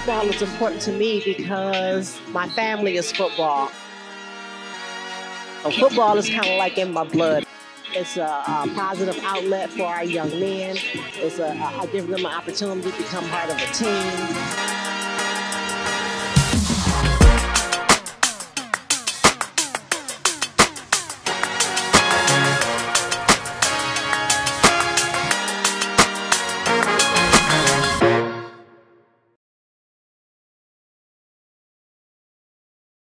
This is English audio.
football is important to me because my family is football. So football is kind of like in my blood. It's a, a, positive outlet for our young men. It's a, a, give them an opportunity to become part of a team.